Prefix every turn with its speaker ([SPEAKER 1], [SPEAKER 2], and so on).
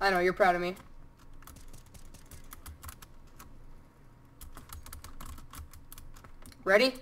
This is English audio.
[SPEAKER 1] I know, you're proud of me. Ready?